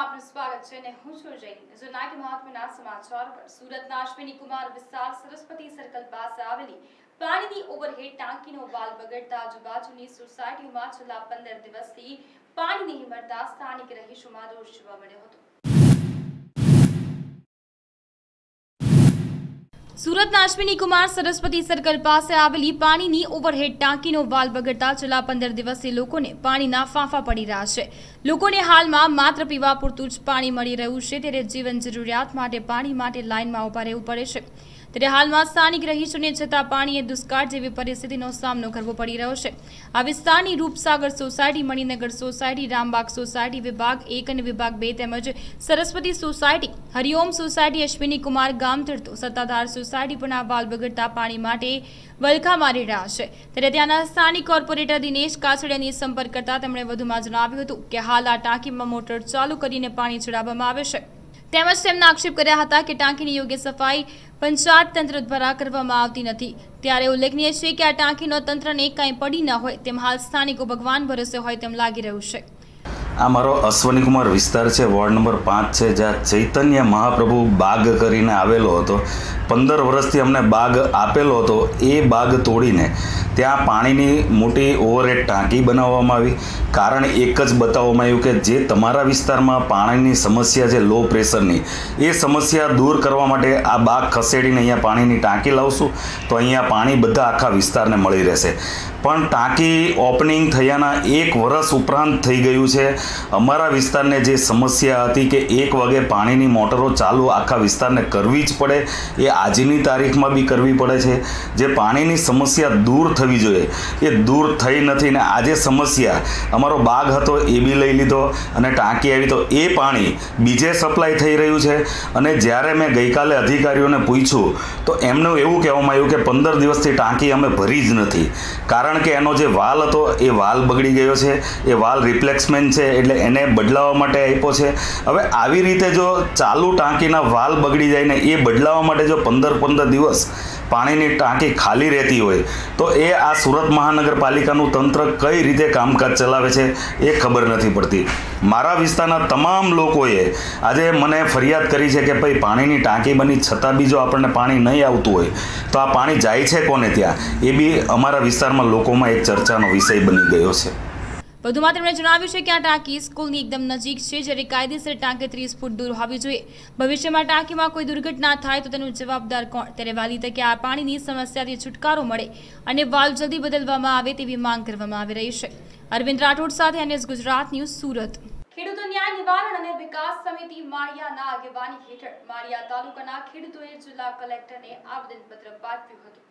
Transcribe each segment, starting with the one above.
આપનું સ્વાગત છે અને હું છું જૈન. કે મહત્વના સમાચાર પર સુરતના અશ્વિની કુમાર વિસ્તાર સરસ્વતી સર્કલ પાસે આવેલી પાણીની ઓવરહેડ ટાંકીનો વાલ બગડતા આજુબાજુની સોસાયટીમાં છેલ્લા પંદર દિવસથી પાણી નહીં મળતા સ્થાનિક રહીશોમાં રોષ જોવા મળ્યો હતો. સુરતના અશ્વિની કુમાર સરસ્વતી સર્કલ પાસે આવેલી પાણીની ઓવરહેડ ટાંકીનો વાલ બગડતા છેલ્લા પંદર દિવસથી લોકોને પાણીના ફાંફા પડી રહ્યા છે. લોકોને હાલમાં માત્ર પીવા પૂરતું જ પાણી મળી રહ્યું છે. ત્યારે જીવન જરૂરિયાત માટે પાણી માટે લાઇનમાં ઊભા રહેવું પડે છે. ત્યારે હાલમાં સ્થાનિક રહીશોને છતાં પાણીએ દુષ્કાળ જેવી પરિસ્થિતિનો સામનો કરવો પડી રહ્યો છે. આ વિસ્તારની Roopsagar society, Maninagar society, Rambagh society વિભાગ એક અને વિભાગ બે તેમજ સરસ્વતી સોસાયટી, હરિઓમ સોસાયટી અશ્વિની કુમાર ગામ તરતો સત્તાધાર સોસાયટી પણ આ વાલ બગડતા પાણી માટે વલખા મારી રહ્યા છે. ત્યારે ત્યાંના સ્થાનિક કોર્પોરેટર દિનેશ કાછડિયાની સંપર્ક કરતા તેમણે વધુમાં જણાવ્યું હતું કે હાલ આ ટાંકીમાં મોટર ચાલુ કરીને પાણી ચડાવવામાં આવે છે. તેમજ તેમના આક્ષેપ કર્યા હતા કે ટાંકીની યોગ્ય સફાઈ પંચાયત તંત્ર દ્વારા કરવામાં આવતી નથી. ત્યારે ઉલ્લેખનીય છે કે આ ટાંકીનો તંત્રને કાંઈ પડી ન હોય તેમ હાલ સ્થાનિકો ભગવાન ભરોસે હોય તેમ લાગી રહ્યું છે. આ મારો અશ્વની કુમાર વિસ્તાર છે. વોર્ડ નંબર પાંચ છે, જ્યાં ચૈતન્ય મહાપ્રભુ બાગ કરીને આવેલો હતો. પંદર વર્ષથી અમને બાગ આપેલો હતો. એ બાગ તોડીને ત્યાં પાણીની મોટી ઓવરહેડ ટાંકી બનાવવામાં આવી. કારણ એક જ બતાવવામાં આવ્યું કે જે તમારા વિસ્તારમાં પાણીની સમસ્યા છે લો પ્રેશરની એ સમસ્યા દૂર કરવા માટે આ બાગ ખસેડીને અહીંયા પાણીની ટાંકી લાવશું તો અહીંયા પાણી બધા આખા વિસ્તારને મળી રહેશે. પણ ટાંકી ઓપનિંગ થયાના એક વર્ષ ઉપરાંત થઈ ગયું છે. અમારા વિસ્તારને જે સમસ્યા હતી કે એક વાગે પાણીની મોટરો ચાલુ આખા વિસ્તારને કરવી જ પડે, એ આજની તારીખમાં બી કરવી પડે છે. જે પાણીની સમસ્યા દૂર થવી જોઈએ. એ દૂર થઈ નથી ને આજે સમસ્યા. અમારો બાગ હતો એ બી લઈ લીધો અને ટાંકી આવી તો એ પાણી બીજે સપ્લાય થઈ રહ્યું છે. અને જ્યારે મેં ગઈકાલે અધિકારીઓને પૂછ્યું, તો એમનું એવું કહેવામાં આવ્યું કે પંદર દિવસથી ટાંકી અમે ભરી જ નથી. કારણ કે એનો જે વાલ હતો, એ વાલ બગડી ગયો છે, એ વાલ રિપ્લેસમેન્ટ છે, એટલે એને બદલાવવા માટે આપ્યો છે. હવે આવી રીતે જો ચાલુ ટાંકીના વાલ બગડી જાય ને એ બદલાવવા માટે જો પંદર પંદર દિવસ પાણીની ટાંકી ખાલી રહેતી હોય, તો એ આ સુરત મહાનગરપાલિકાનું તંત્ર કઈ રીતે કામકાજ ચલાવે છે એ ખબર નથી પડતી. મારા વિસ્તારના તમામ લોકોએ આજે મને ફરિયાદ કરી છે કે ભાઈ, પાણીની ટાંકી બની, છતાં બી જો આપણને પાણી નહીં આવતું હોય, તો આ પાણી જાય છે કોને ત્યાં? એ બી અમારા વિસ્તારમાં લોકોમાં એક ચર્ચાનો વિષય બની ગયો છે. વધુમાં તેમણે જણાવ્યું છે કે આ ટાંકી સ્કૂલની એકદમ નજીક છે, જ્યારે કાયદેસર ટાંકી ત્રીસ ફૂટ દૂર હોવી જોઈએ. ભવિષ્યમાં ટાંકીમાં કોઈ દુર્ઘટના થાય તો તેનું જવાબદાર કોણ? ત્યારે વાલી તકે આ પાણીની સમસ્યાથી છુટકારો મળે અને વાલ્વ જલ્દી બદલવામાં આવે તેવી માંગ કરવામાં આવી રહી છે. અરવિંદ રાઠોડ સાથે એનએસ ગુજરાત ન્યૂઝ સુરત. ખેડૂતો ન્યાય નિવારણ અને વિકાસ સમિતિ માળિયાના આગેવાની હેઠળ માળિયા તાલુકાના ખેડૂતોએ જિલ્લા કલેક્ટરને આવેદનપત્ર પાઠવ્યું હતું.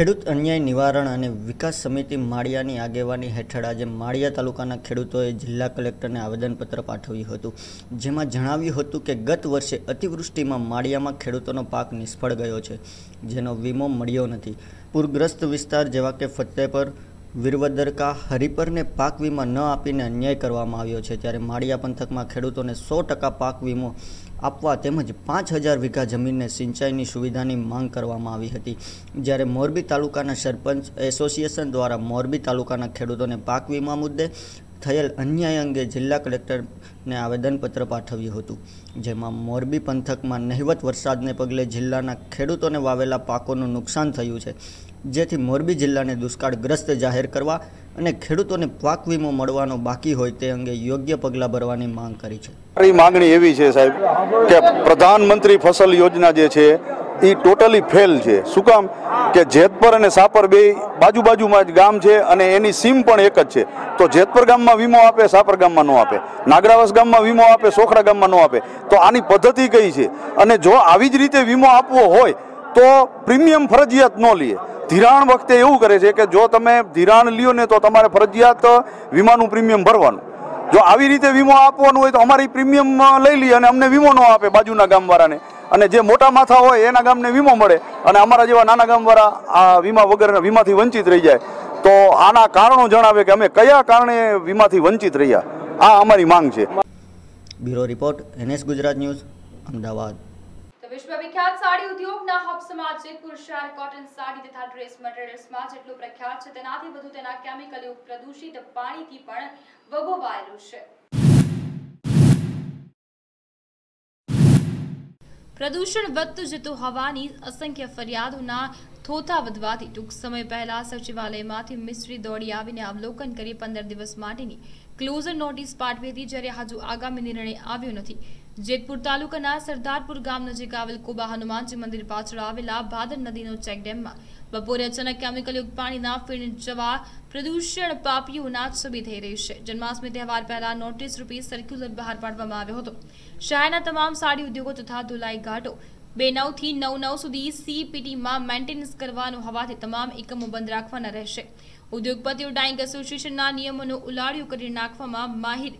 ખેડૂત અન્યાય નિવારણ અને વિકાસ સમિતિ માળિયાની આગેવાની હેઠળ આજે માળિયા તાલુકાના ખેડૂતોએ જિલ્લા કલેક્ટરને આવેદનપત્ર પાઠવ્યું હતું. જેમાં જણાવ્યું હતું કે, ગત વર્ષે અતિવૃષ્ટિમાં માળિયામાં ખેડૂતોનો પાક નિષ્ફળ ગયો છે, જેનો વીમો મળ્યો નથી. પૂરગ્રસ્ત વિસ્તાર જેવા કે ફતેપર વીરવદરકા હરિપરને પાક વીમા ન આપીને અન્યાય કરવામાં આવ્યો છે ત્યારે માળિયા પંથકમાં ખેડૂતોને સો ટકા પાક વીમો આપવા તેમજ પાંચ હજાર વીઘા જમીનને સિંચાઈની સુવિધાની માંગ કરવામાં આવી હતી. જ્યારે મોરબી તાલુકાના સરપંચ એસોસિએશન દ્વારા મોરબી તાલુકાના ખેડૂતોને પાક વીમા મુદ્દે થયેલ અન્યાય અંગે જિલ્લા કલેક્ટરને આવેદનપત્ર પાઠવ્યું હતું. જેમાં મોરબી પંથકમાં નહિવત વરસાદને પગલે જિલ્લાના ખેડૂતોને વાવેલા પાકોનું નુકસાન થયું છે. જેથી મોરબી જિલ્લાને દુષ્કાળગ્રસ્ત જાહેર કરવા અને ખેડૂતોને પાક વીમો મળવાનો બાકી હોય તે અંગે યોગ્ય પગલાં ભરવાની માંગ કરી છે. મારી માંગણી એવી છે, સાહેબ, કે પ્રધાનમંત્રી ફસલ યોજના જે છે, એ ટોટલી ફેલ છે. શું કામ? કે જેતપર અને સાપર બે બાજુ બાજુમાં જ ગામ છે અને એની સીમ પણ એક જ છે. તો જેતપર ગામમાં વીમો આપે, સાપર ગામમાં ન આપે. નાગરાવસ ગામમાં વીમો આપે સોખડા ગામમાં ન આપે. તો આની પદ્ધતિ કઈ છે? અને જો આવી જ રીતે વીમો આપવો હોય, તો પ્રીમિયમ ફરજિયાત ન લે ધિરાણ વખતે એવું કરે છે કે જો તમે ધિરાણ લ્યો ને તો તમારે ફરજિયાત વીમાનું પ્રીમિયમ ભરવાનું. જો આવી રીતે વીમો આપવાનું હોય તો અમારી પ્રીમિયમ લઈ લઈએ અને અમને વીમો ન આપે બાજુના ગામવાળાને. અને જે મોટા માથા હોય એના ગામને વીમો મળે અને અમારા જેવા નાના ગામવાળા આ વીમા વગર વીમાથી વંચિત રહી જાય. તો આના કારણો જણાવે કે અમે કયા કારણે વીમાથી વંચિત રહ્યા. આ અમારી માંગ છે. Bureau report, NS Gujarat news, Ahmedabad. વિશ્વવિખ્યાત sari ઉદ્યોગના હબ સમાજ જેતપુર કોટન સાડી તથા ડ્રેસ મટીરિયલ્સમાં જેટલું પ્રખ્યાત છે, તેનાથી વધુ તેના કેમિકલ યુક્ત પ્રદૂષિત પાણીથી પણ વગોવાયેલું છે. પ્રદૂષણ વધતું જતું હોવાની અસંખ્ય ફરિયાદોના થોથા વધવાથી ટૂંક સમય પહેલા સચિવાલયમાંથી મિસ્ત્રી દોડી આવીને અવલોકન કરી પંદર દિવસ માટેની ક્લોઝર નોટિસ પાઠવી હતી, જ્યારે હજુ આગામી નિર્ણય આવ્યો નથી. જેતપુર તાલુકાના સરદારપુર ગામ નજીક આવેલ કોબા હનુમાનજી મંદિર પાછળ આવેલા ભાદર નદીનો ચેકડેમમાં બપોરે અચાનક કેમિકલયુક્ત પાણીના ફીણ જવા પ્રદૂષણ પાપીઓના છબી થઈ રહી છે. જન્માષ્ટમી તહેવાર પહેલા નોટિસ રૂપી સર્ક્યુલર બહાર પાડવામાં આવ્યો હતો. શહેરના તમામ સાડી ઉદ્યોગો તથા ધુલાઈ ઘાટો બે નવથી નવ નવ સુધી સીપીટીમાં મેન્ટેનન્સ કરવાનું હોવાથી તમામ એકમો બંધ રાખવાના રહેશે. ઉદ્યોગપતિઓ ડાઇંગ એસોસિએશનના નિયમોનું ઉલાળ્યું કરી નાખવામાં માહિર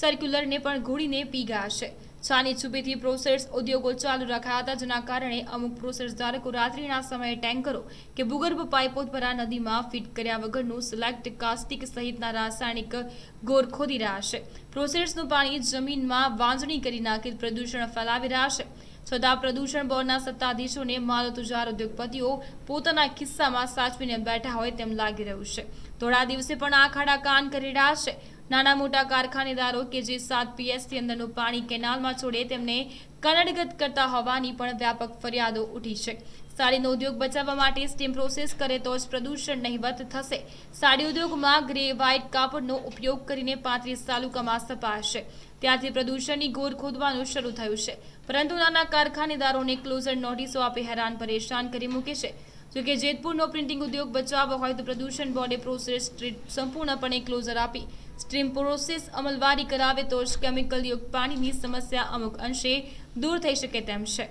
સર્ક્યુલરને પણ ઘોડીને પી ગયા છે. છાની છુપીથી પ્રોસેસ ઉદ્યોગો ચાલુ રખાયા હતા જેના કારણે અમુક પ્રોસેસ ધારકો રાત્રિના સમયે ટેન્કરો કે ભૂગર્ભ પાઇપો દ્વારા નદીમાં ફિટ કર્યા વગરનું સિલેક્ટ કાસ્ટિક સહિતના રાસાયણિક ગોર ખોદી રહ્યા છે. પ્રોસેસનું પાણી જમીનમાં વાંજણી કરી નાખી પ્રદૂષણ ફેલાવી રહ્યા છે. છતાં પ્રદૂષણ બોર્ડના સત્તાધીશોને માલતુજાર ઉદ્યોગપતિઓ પોતાના ખિસ્સામાં સાચવીને બેઠા હોય તેમ લાગી રહ્યું છે. થોડા દિવસે પણ આ ખાડા કાન કરી રહ્યા છે. નાના મોટા કારખાનેદારો કે જે સાત પીએસથી અંદરનું પાણી કેનાલમાં છોડે તેમને કનડગત કરતા હોવાની પણ વ્યાપક ફરિયાદો ઉઠી છે. સાડીનો ઉદ્યોગ બચાવવા માટે સ્ટીમ પ્રોસેસ કરે તો જ પ્રદૂષણ નહિવત થશે. સાડી ઉદ્યોગમાં ગ્રે વ્હાઇટ કાપડનો ઉપયોગ કરીને પાંત્રીસ તાલુકામાં સપાશે. ત્યાંથી પ્રદૂષણની ગોર ખોદવાનું શરૂ થયું છે. પરંતુ નાના કારખાનેદારોને ક્લોઝર નોટિસો આપી હેરાન પરેશાન કરી મૂકે છે. જોકે જેતપુરનો પ્રિન્ટિંગ ઉદ્યોગ બચાવવો હોય તો પ્રદૂષણ બોર્ડે પ્રોસેસ સ્ટ્રીટ સંપૂર્ણપણે ક્લોઝર આપી. સ્ટ્રીમ પ્રોસેસ અમલવારી કરાવે તો જ કેમિકલયુક્ત પાણીની સમસ્યા અમુક અંશે દૂર થઈ શકે તેમ છે.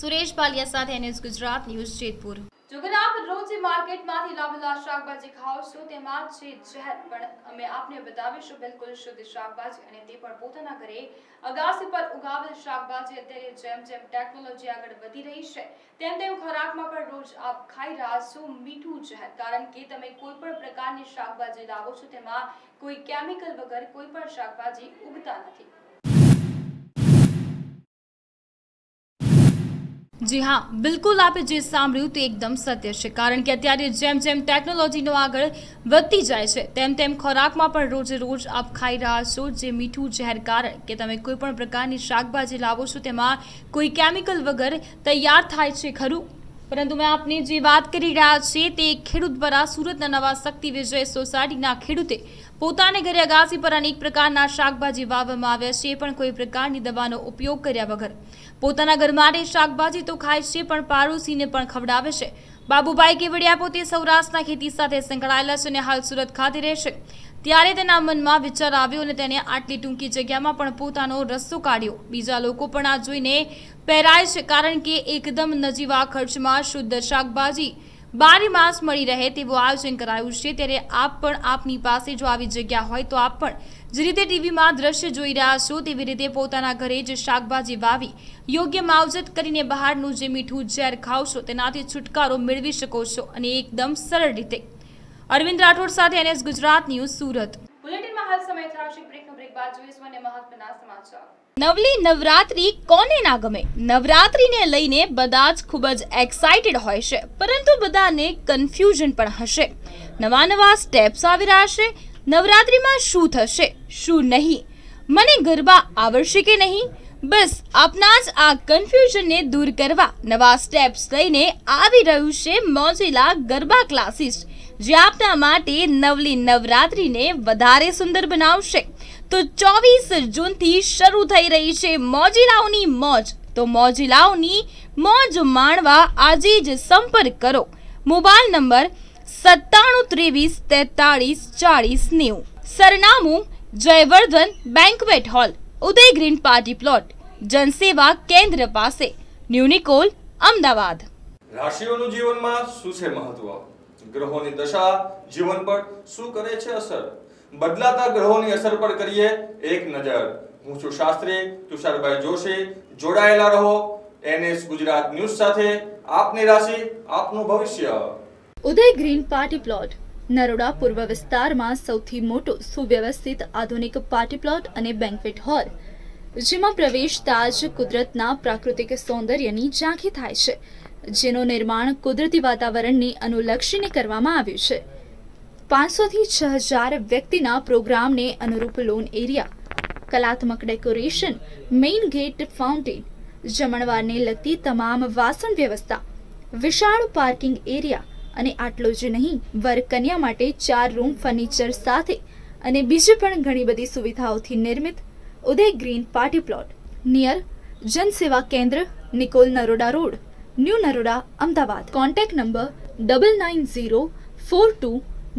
સુરેશ પાલિયા સાથે એનએસ ગુજરાત ન્યૂઝ જેતપુર. જો કે આપ રોજ માર્કેટમાંથી લાવેલા શાકભાજી ખાઓ છો તેમાં છે જહેર પણ અમે આપને બતાવીશું બિલકુલ શુદ્ધ શાકભાજી અને તે પણ પોતાના ઘરે. અગાસી પર ઉગાવેલ શાકભાજી અત્યારે જેમ જેમ ટેકનોલોજી આગળ વધી રહી છે, તેમ તેમ ખોરાકમાં પણ રોજ આપ ખાઈ રહ્યા છો મીઠું જહેર કારણ કે તમે કોઈ પણ પ્રકારની શાકભાજી લાવો છો તેમાં કોઈ કેમિકલ વગર કોઈ પણ શાકભાજી ઉગતા નથી. જી હા, બિલકુલ આપે જે સાંભળ્યું તે એકદમ સત્ય છે, કારણ કે અત્યારે જેમ જેમ ટેકનોલોજીનો આગળ વધતી જાય છે, તેમ તેમ ખોરાકમાં પણ રોજે રોજ આપ ખાઈ રહ્યા છો જે મીઠું ઝેર કારણ કે તમે કોઈ પણ પ્રકારની શાકભાજી લાવો છો, તેમાં કોઈ કેમિકલ વગર તૈયાર થાય છે ખરું? પરંતુ મેં આપને જે વાત કરી રહ્યા છે તે ખેડૂત દ્વારા સુરતના નવા શક્તિ વિજય સોસાયટીના ખેડૂતે પોતાને ઘરે અગાસી પર અનેક પ્રકારના શાકભાજી વાવવામાં આવ્યા છે, પણ કોઈ પ્રકારની દવાનો ઉપયોગ કર્યા વગર. પોતાના ઘરમાં શાકભાજી તો ખાય છે, પણ પાડોશીને પણ ખવડાવે છે. બાબુભાઈ કેવડિયા પોતે સૌરાષ્ટ્રના ખેતી સાથે સંકળાયેલા છે અને હાલ સુરત ખાતે રહેશે ત્યારે તેના મનમાં વિચાર આવ્યો અને તેને આટલી ટૂંકી જગ્યામાં પણ પોતાનો રસ્તો કાઢ્યો. બીજા લોકો પણ આ જોઈને પહેરાય છે, કારણ કે એકદમ નજીવા ખર્ચમાં શુદ્ધ શાકભાજી બારી માસ મળી રહે તેવું આયોજન કરાયું છે. ત્યારે આપ પણ આપની પાસે જો આવી જગ્યા હોય તો આપ પણ જે રીતે ટીવીમાં દ્રશ્ય જોઈ રહ્યા છો તેવી રીતે પોતાના ઘરે જ શાકભાજી વાવી, યોગ્ય માવજત કરીને બહારનું જે મીઠું ઝેર ખાવશો તેનાથી છુટકારો મેળવી શકો છો અને એકદમ સરળ રીતે અરવિંદ રાઠોડ સાથે એનએસ ગુજરાત ન્યૂઝ સુરત. બુલેટિનમાં હાલ સમય થશે બ્રેકનો બ્રેક બાદ જોઈશું અને મહત્વના સમાચાર. નવલી નવરાત્રી કોને ના ગમે? નવરાત્રીને લઈને બધા જ ખૂબ જ એક્સાઇટેડ હોય છે પરંતુ બધાને કન્ફ્યુઝન પણ હશે. નવા નવા સ્ટેપ્સ આવી રહ્યા છે નવરાત્રીમાં શું થશે શું નહીં? મને ગરબા આવડશે કે નહીં? બસ આપના જ આ કન્ફ્યુઝનને દૂર કરવા નવા સ્ટેપ્સ લઈને આવી રહ્યું છે મોજીલા ગરબા ક્લાસીસ જે આપના માટે નવલી નવરાત્રીને વધારે સુંદર બનાવશે. તો ચોવીસ જૂનથી શરૂ થઈ રહી છે મોજીલાઓની મોજ. તો મોજીલાઓની મોજ માણવા આજે જ સંપર્ક કરો. મોબાઈલ નંબર સત્તાણું ત્રેવીસ તેતાળીસ ચાળીસ નેવું. સરનામું Jayvardhan banquet hall, Uday green party plot, જનસેવા કેન્દ્ર પાસે. ન્યુનિકોલ અમદાવાદ. રાશિઓનું જીવનમાં શું છે મહત્વ? ગ્રહોની દશા, જીવન પર શું કરે છે અસર? બદલાતા ગ્રહોની અસર પર કરીએ એક નજર. હું છું શાસ્ત્રી તુષારભાઈ જોશી. જોડાયેલા રહો. એનએસ ગુજરાત ન્યૂઝ સાથે આપની રાશિ, આપનું ભવિષ્ય. Uday green party plot. Naroda પૂર્વ વિસ્તારમાં સૌથી મોટો સુવ્યવસ્થિત આધુનિક પાર્ટી પ્લોટ અને બેન્ક્વેટ હોલ. જેમાં પ્રવેશતા જ કુદરતના પ્રાકૃતિક સૌંદર્યની ઝાંખી થાય છે. જેનું નિર્માણ કુદરતી વાતાવરણને અનુલક્ષીને કરવામાં આવ્યું છે. પાંચસોથી છ હજાર વ્યક્તિના પ્રોગ્રામને અનુરૂપ લોન એરિયા, કલાત્મક ડેકોરેશન, મેઇન ગેટ ફાઉન્ટેન, જમણવારને લગતી તમામ વાસણ વ્યવસ્થા, વિશાળ પાર્કિંગ એરિયા અને આટલું જ નહીં, વરકન્યા માટે ચાર રૂમ ફર્નિચર સાથે અને બીજી પણ ઘણી બધી સુવિધાઓથી નિર્મિત Uday green party plot, near Jansewa Kendra, Nikol Naroda road. New Naroda, Ahmedabad. Contact number double nine zero four two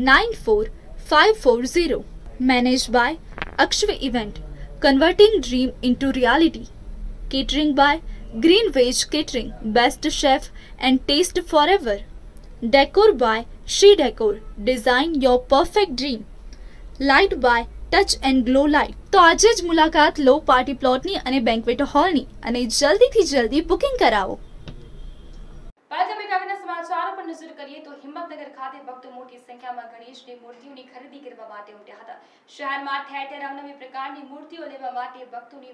nine four five four zero manage by Akshav event converting dream into reality catering by green veg catering best chef and taste for ever decor by She decor design your perfect dream light by touch and glow light તો આજે જ મુલાકાત લો party પ્લોટની અને banquet હોલની અને જલ્દીથી જલ્દી booking કરાવો.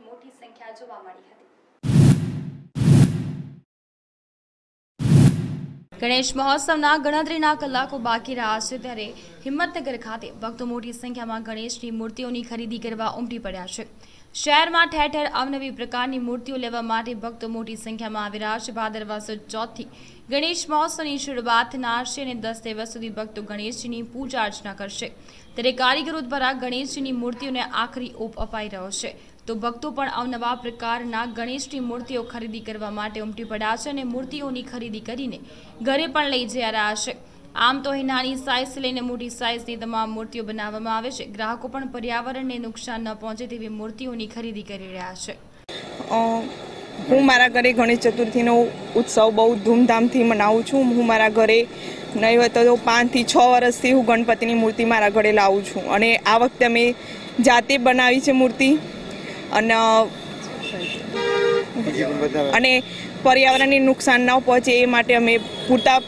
મોટી સંખ્યા જોવા મળી હતી. ગણેશ મહોત્સવના ગણતરીના કલાકો બાકી રહ્યા છે ત્યારે હિંમતનગર ખાતે ભક્તો મોટી સંખ્યામાં ગણેશની મૂર્તિઓની ખરીદી કરવા ઉમટી પડ્યા છે. શહેરમાં ઠેર ઠેર અવનવી પ્રકારની મૂર્તિઓ લેવા માટે ભક્તો મોટી સંખ્યામાં આવી રહ્યા છે. ભાદરવા ચોથથી ગણેશ મહોત્સવની શરૂઆત થનાર અને દસ દિવસ સુધી ભક્તો ગણેશજીની પૂજા અર્ચના કરશે. ત્યારે કારીગરો દ્વારા ગણેશજીની મૂર્તિઓને આખરી ઓપ અપાઈ રહ્યો છે. તો ભક્તો પણ અવનવા પ્રકારના ગણેશની મૂર્તિઓ ખરીદી કરવા માટે ઉમટી પડ્યા છે અને મૂર્તિઓની ખરીદી કરીને ઘરે પણ લઈ જઈ રહ્યા છે. આમ તો અહીં નાની સાઇઝથી લઈને મોટી સાઇઝની તમામ મૂર્તિઓ બનાવવામાં આવે છે. ગ્રાહકો પણ પર્યાવરણને નુકસાન ન પહોંચે તેવી મૂર્તિઓની ખરીદી કરી રહ્યા છે. હું મારા ઘરે ગણેશ ચતુર્થીનો ઉત્સવ બહુ ધૂમધામથી મનાવું છું. હું મારા ઘરે નહીં હોય તો પાંચથી છ વર્ષથી હું ગણપતિની મૂર્તિ મારા ઘરે લાવું છું. અને આ વખતે અમે જાતે બનાવી છે મૂર્તિ. અને અને પર્યાવરણને નુકસાન ન પહોંચે એ માટે અમે પૂરતા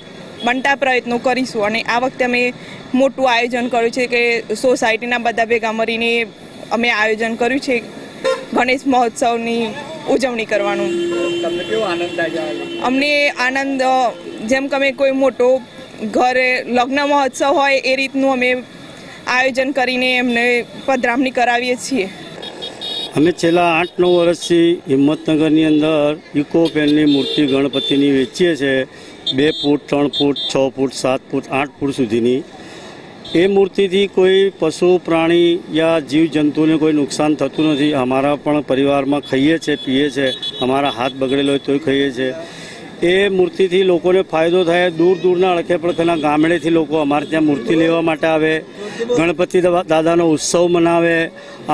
બનતા પ્રયત્નો કરીશું અને આ વખતે અમે મોટું આયોજન કર્યું છે કે સોસાયટીના બધા ભેગા મળીને અમે આયોજન કર્યું છે ગણેશ મહોત્સવની ઉજવણી કરવાનું. અમને આનંદ જેમ કે અમે કોઈ મોટો ઘરે લગ્ન મહોત્સવ હોય એ રીતનું અમે આયોજન કરીને એમને પધરામણી કરાવીએ છીએ. અમે છેલ્લા આઠ નવ વર્ષથી હિંમતનગરની અંદર ઇકો પેનની મૂર્તિ ગણપતિની વેચીએ છીએ બે ફૂટ, ત્રણ ફૂટ, છ ફૂટ, સાત ફૂટ, આઠ ફૂટ સુધીની એ મૂર્તિથી કોઈ પશુ, પ્રાણી યા જીવજંતુને કોઈ નુકસાન થતું નથી. અમારા પણ પરિવારમાં ખાઈએ છીએ પીએ છીએ અમારા હાથ બગડેલો હોય તોય ખાઈએ છીએ એ મૂર્તિથી લોકોને ફાયદો થાય, દૂર દૂરના અડખે પડખેના ગામડેથી લોકો અમારે ત્યાં મૂર્તિ લેવા માટે આવે. ગણપતિ દાદાનો ઉત્સવ મનાવે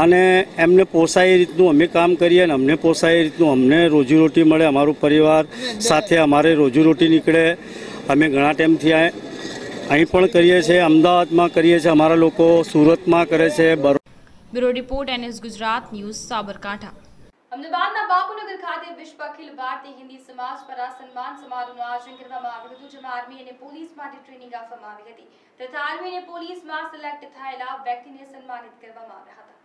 અને એમને પોસાય એ રીતનું અમે કામ કરીએ અને અમને પોસાય એ રીતનું અમને રોજીરોટી મળે, અમારું પરિવાર સાથે અમારે રોજીરોટી નીકળે. અમે ઘણા ટાઈમથી અહીં પણ કરીએ છીએ, અમદાવાદમાં કરીએ છીએ, અમારા લોકો સુરતમાં કરે છે bureau report NS Gujarat news Sabarkantha. અમદાવાદના બાપુનગર ખાતે વિશ્વ અખિલ ભારતીય હિન્દી સમાજ દ્વારા સન્માન સમારોહનું આયોજન કરવામાં આવ્યું હતું, જેમાં આર્મી અને પોલીસ માટે ટ્રેનિંગ આપવામાં આવી હતી. તથા આર્મી અને પોલીસમાં સિલેક્ટ થયેલા વ્યક્તિને સન્માનિત કરવામાં આવ્યા હતા.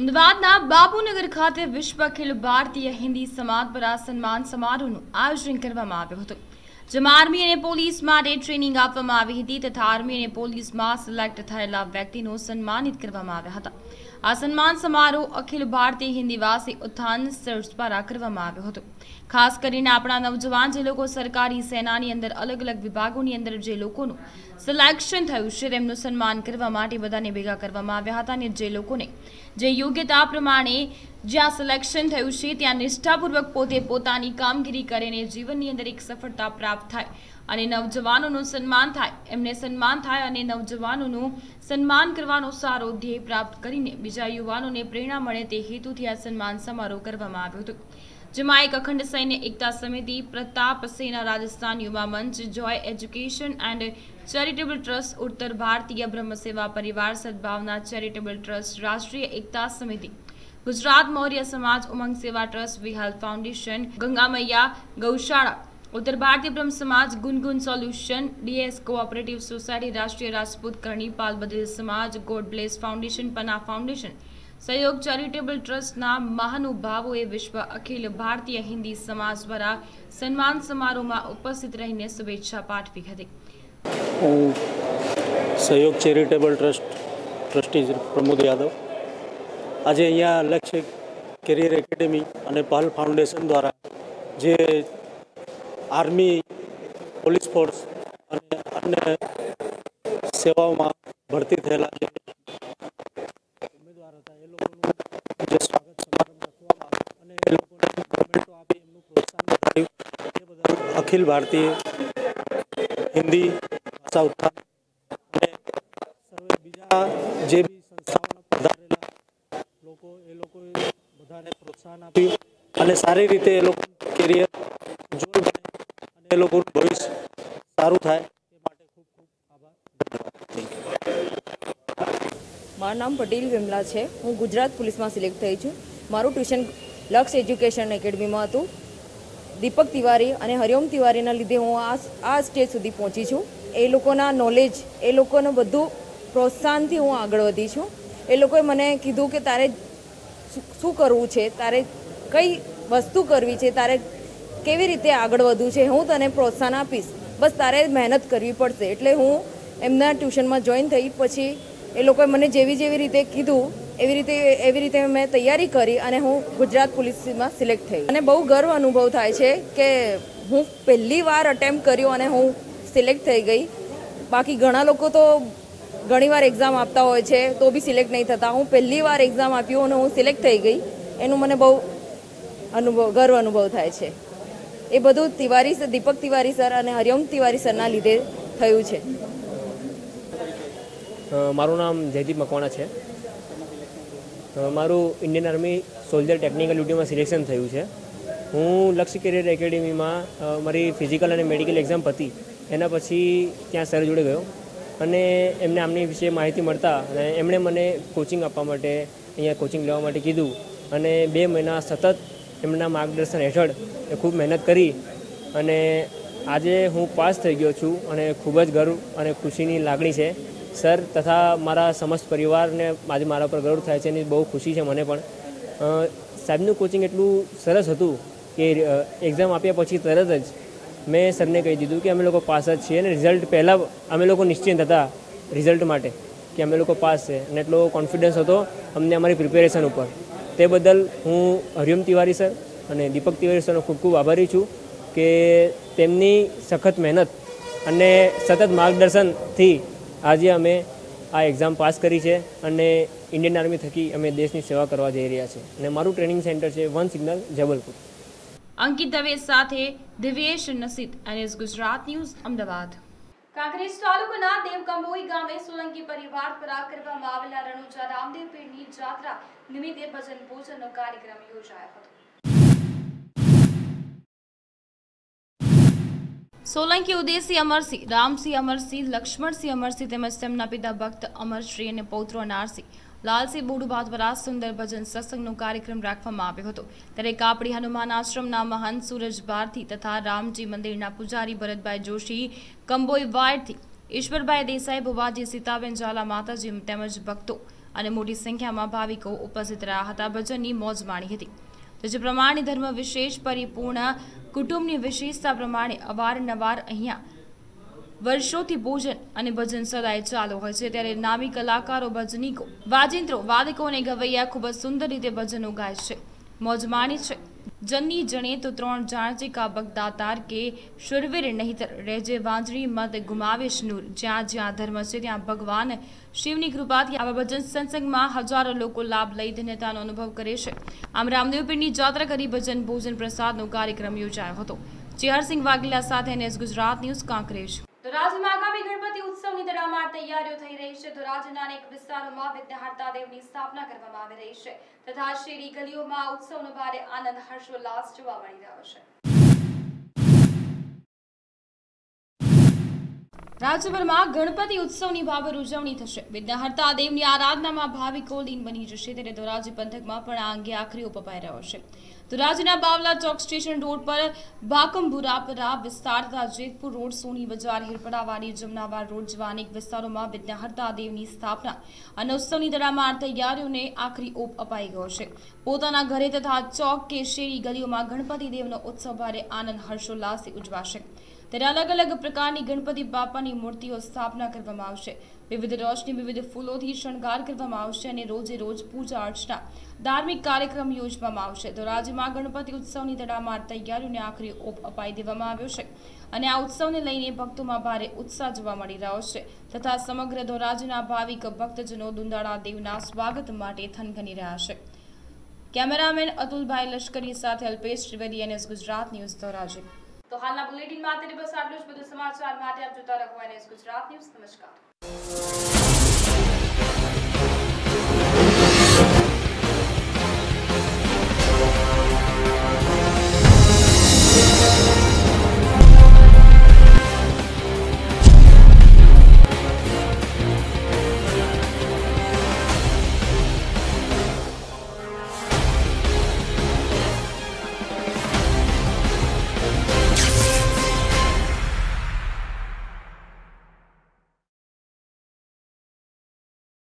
અમદાવાદના બાપુનગર ખાતે વિશ્વ અખિલ ભારતીય હિન્દી સમાજ દ્વારા સન્માન સમારોહનું આયોજન કરવામાં આવ્યું હતું. જેમાં આર્મી અને પોલીસ માટે ટ્રેનિંગ આપવામાં આવી હતી. તથા આર્મી અને પોલીસમાં સિલેક્ટ થયેલા વ્યક્તિનું સન્માનિત કરવામાં આવ્યા હતા. આ સન્માન સમારોહ અખિલ ભારતીય હિન્દીવાસી ઉત્થાન સર્ચ દ્વારા કરવામાં આવ્યો હતો. ખાસ કરીને આપણા નવજવાન જે લોકો સરકારી સેનાની અંદર અલગ અલગ વિભાગોની અંદર જે લોકોનું સિલેક્શન થયું છે, તેમનું સન્માન કરવા માટે બધાને ભેગા કરવામાં આવ્યા હતા અને જે લોકોને જે યોગ્યતા પ્રમાણે જ્યાં સિલેક્શન થયું છે, ત્યાં નિષ્ઠાપૂર્વક પોતે પોતાની કામગીરી કરીને જીવનની અંદર એક સફળતા પ્રાપ્ત થાય અને નવજવાનોનું સન્માન થાય. એમને સન્માન થાય અને નવજવાનોનું સન્માન કરવાનો સારો ધ્યેય પ્રાપ્ત કરીને બીજા યુવાનોને પ્રેરણા મળે તે હેતુથી આ સન્માન સમારોહ કરવામાં આવ્યો હતો. જેમાં એક અખંડ સૈન્ય એકતા સમિતિ, Pratap Sena Rajasthan Yuva Manch, joy education and charitable trust, Uttar Bhartiya Brahmseva પરિવાર, સદભાવના ચેરિટેબલ ટ્રસ્ટ, રાષ્ટ્રીય એકતા સમિતિ, Gujarat Maurya Samaj Umang Seva trust V health foundation, Gangamaiya Gaushala Uttar Bhartiya Brahm Samaj Gungun solution, DS cooperative society, Rashtriya Rajput Karni, પાલ બદલ સમાજ, God bless foundation, પના foundation, Sahyog charitable ટ્રસ્ટના મહાનુભાવોએ વિશ્વ અખિલ ભારતીય હિન્દી સમાજ દ્વારા સન્માન સમારોહમાં ઉપસ્થિત રહીને શુભેચ્છા પાઠવી હતી. Sahyog charitable trust trustee Pramod Yadav આજે અહીંયા લક્ષ્ય કેરિયર એકેડેમી અને પહલ ફાઉન્ડેશન દ્વારા જે આર્મી, પોલીસ ફોર્સ અને અન્ય સેવાઓમાં ભરતી થયેલા જે ઉમેદવાર હતા, એ લોકોનું જે સ્વાગત સમારંભ રાખવામાં અને એ લોકોને ગવર્મેન્ટો આપી એમનું પ્રોત્સાહન કર્યું એ બદલ અખિલ ભારતીય હિન્દી ભાષા ઉત્થાન અને સર્વે બીજા જે બી સંસ્થાઓના પધારેલા લોકો, એ લોકોએ બધાને પ્રોત્સાહન આપ્યું અને સારી રીતે એ લોકો કેરિયર એ લોકોનું ભવિષ્ય સારું થાય એ માટે ખૂબ ખૂબ આભાર. મારું નામ પટેલ વિમલા છે. હું ગુજરાત પોલીસમાં સિલેક્ટ થઈ છું. મારું ટ્યુશન લક્ષ એજ્યુકેશન એકેડમીમાં હતું. દીપક તિવારી અને હરિઓમ તિવારીના લીધે હું આ આ સ્ટેજ સુધી પહોંચી છું. એ લોકોના નોલેજ એ લોકોનું બધું પ્રોત્સાહનથી હું આગળ વધી છું. એ લોકોએ મને કીધું કે તારે શું- શું કરવું છે? તારે કઈ વસ્તુ કરવી છે? તારે કેવી રીતે આગળ વધવું છે, હું તને પ્રોત્સાહન આપીશ. બસ તારે મહેનત કરવી પડશે. એટલે હું એમના ટ્યુશનમાં જોઈન થઈ પછી એ લોકોએ મને જેવી જેવી રીતે કીધું, એવી રીતે એવી રીતે મેં તૈયારી કરી અને હું ગુજરાત પોલીસમાં સિલેક્ટ થઈ. અને બહુ ગર્વ અનુભવ થાય છે કે હું પહેલી વાર અટેમ્પ કર્યો અને હું સિલેક્ટ થઈ ગઈ. બાકી ઘણા લોકો તો ઘણીવાર એક્ઝામ આપતા હોય છે, તો બી સિલેક્ટ નહીં થતા. હું પહેલી વાર એક્ઝામ આપ્યું અને હું સિલેક્ટ થઈ ગઈ. એનું મને બહુ અનુભવ, ગર્વ અનુભવ થાય છે. એ બધું તિવારી દીપક તિવારી સર અને હરિઓમ તિવારી સરના લીધે થયું છે. મારું નામ જયદીપ મકવાણા છે. મારું ઇન્ડિયન આર્મી સોલ્જર ટેકનિકલ ડ્યુટીમાં સિલેક્શન થયું છે. હું લક્ષ્ય કેરિયર એકેડેમીમાં મારી ફિઝિકલ અને મેડિકલ એક્ઝામ પતી, એના પછી ત્યાં સર જોડે ગયો. અને એમને આમની વિશે માહિતી મળતા અને એમણે મને કોચિંગ આપવા માટે, અહીંયા કોચિંગ લેવા માટે કીધું. અને બે મહિના સતત એમના માર્ગદર્શન હેઠળ એ ખૂબ મહેનત કરી અને આજે હું પાસ થઈ ગયો છું અને ખૂબ જ ગર્વ અને ખુશીની લાગણી છે. સર તથા મારા સમસ્ત પરિવારને આજે મારા પર ગર્વ થાય છે એની બહુ ખુશી છે મને પણ. સાહેબનું કોચિંગ એટલું સરસ હતું કે એક્ઝામ આપ્યા પછી તરત જ મેં સરને કહી દીધું કે અમે લોકો પાસ જ છીએ અને રિઝલ્ટ પહેલાં અમે લોકો નિશ્ચિંત હતા રિઝલ્ટ માટે કે અમે લોકો પાસ છે. અને એટલો કોન્ફિડન્સ હતો અમને અમારી પ્રિપેરેશન ઉપર. તે બદલ હું હરિઓમ તિવારી સર અને દીપક તિવારી સરનો ખૂબ ખૂબ આભારી છું કે તેમની સખત મહેનત અને સતત માર્ગદર્શનથી આજે અમે આ એક્ઝામ પાસ કરી છે અને ઇન્ડિયન આર્મી થકી અમે દેશની સેવા કરવા જઈ રહ્યા છીએ. અને મારું ટ્રેનિંગ સેન્ટર છે વન સિગ્નલ જબલપુર. અંકિત દવે સાથે દિવ્યેશ નસીદ એનએસ ગુજરાત ન્યૂઝ, અમદાવાદ. કાંકરેજ તાલુકાના દેવકંબોઈ ગામે સોલંકી પરિવાર દ્વારા કરવામાં આવેલા રણુજા રામદેવ પીરની જાત્રા નિમિત્તે ભજન પૂજનનો કાર્યક્રમ યોજાયો હતો સોલંકી ઉદયસિંહ અમરસિંહ રામસિંહ અમરસિંહ લક્ષ્મણસિંહ અમરસિંહ તેમજ તેમના પિતા ભક્ત અમરશ્રી અને પૌત્રો અનારસિંહ લાલસિંહ બોડુભા દ્વારા સુંદર ભજન સત્સંગનો કાર્યક્રમ રાખવામાં આવ્યો હતો. ત્યારે કાપડી હનુમાન આશ્રમના મહંત સુરજ ભારથી તથા રામજી મંદિરના પૂજારી ભરતભાઈ જોશી, કંબોઈ વાડથી ઈશ્વરભાઈ દેસાઈ, ભુવાજી સીતાબેન, ઝાલા માતાજી તેમજ ભક્તો અને મોટી સંખ્યામાં ભાવિકો ઉપસ્થિત રહ્યા હતા. ભજનની મોજ માણી હતી. તો જે પ્રમાણે ધર્મ વિશેષ પરિપૂર્ણ કુટુંબની વિશેષતા પ્રમાણે અવારનવાર અહીંયા વર્ષોથી ભોજન અને ભજન સદાય ચાલુ હોય છે. ત્યારે નામી કલાકારો, ભજનીકો, વાજિંત્રો, વાદકો અને ગવૈયા ખૂબ જ સુંદર રીતે ભજનો ગાય છે. મોજ માણી છે. જનની જણે તો ત્રણ જાણજે કા બગદાતાર કે શુરવીર નહીતર રહેજે વાંજણી મત ગુમાવેશ નૂર જ્યાં જ્યાં ધર્મ છે ત્યાં ભગવાન શિવની કૃપાથી આવા ભજન સત્સંગમાં હજારો લોકો લાભ લઈ ધન્યતાનો અનુભવ કરે છે. આમ રામદેવપીરની જાત્રા કરી ભજન ભોજન પ્રસાદનો કાર્યક્રમ યોજાયો હતો. ચેહરસિંહ વાઘેલા સાથે એનએસ ગુજરાત ન્યૂઝ, કાંકરેજ. રાજ્યમાં આગામી ગણપતિ ઉત્સવની તડામાર તૈયારીઓ થઈ રહી છે. તો રાજ્યના અનેક વિસ્તારોમાં વિઘ્નહર્તા દેવની સ્થાપના કરવામાં આવી રહી છે. તથા શેરી ગલીઓમાં ઉત્સવનો ભારે આનંદ, હર્ષોલ્લાસ જોવા મળી રહ્યો છે. રાજ્યભરમાં ગણપતિ ઉત્સવની ભાવર ઉજવણી થશે. વિઘ્નહર્તા દેવની આરાધનામાં ભાવિકો લીન બની જશે. ત્યારે ધોરાજી પંથકમાં પણ આ અંગે આખરી ઓપ અપાઈ રહ્યો છે. ધોરાજીના બાવલા ચોક સ્ટેશન રોડ પર બાકમભુરાપરા વિસ્તાર તથા જેતપુર રોડ સોની બજાર હિરપડાવાડી જમનાવાર રોડ જેવા અનેક વિસ્તારોમાં વિઘ્નહર્તા દેવની સ્થાપના અને ઉત્સવની તડામાર તૈયારીઓને આખરી ઓપ અપાઈ ગયો છે. પોતાના ઘરે તથા ચોક કે શેરી ગલીઓમાં ગણપતિ દેવનો ઉત્સવ ભારે આનંદ હર્ષોલ્લાસથી ઉજવાશે. ત્યારે અલગ અલગ પ્રકારની ગણપતિ બાપાની મૂર્તિઓ સ્થાપના કરવામાં આવશે. વિવિધ રોશની, વિવિધ ફૂલોથી શણગાર કરવામાં આવશે અને રોજે રોજ પૂજા અર્ચના, ધાર્મિક કાર્યક્રમ યોજવામાં આવશે. તો રાજ્યમાં ગણપતિ ઉત્સવની તડામાર તૈયારીઓને આખરી ઓપ અપાઈ દેવામાં આવ્યો છે અને આ ઉત્સવને લઈને ભક્તોમાં ભારે ઉત્સાહ જોવા મળી રહ્યો છે. તથા સમગ્ર ધોરાજના ભાવિક ભક્તજનો દુંદાળા દેવના સ્વાગત માટે થનગની રહ્યા છે. કેમેરામેન અતુલભાઈ લશ્કરી સાથે અલ્પેશ ત્રિવેદી, એનએસ ગુજરાત ન્યૂઝ ધોરાજી. તો હાલના બુલેટિનમાં અત્યારે બસ આટલું જ. બધું સમાચાર માટે આપ જોતા રહો એનએસ ગુજરાત ન્યૂઝ. નમસ્કાર.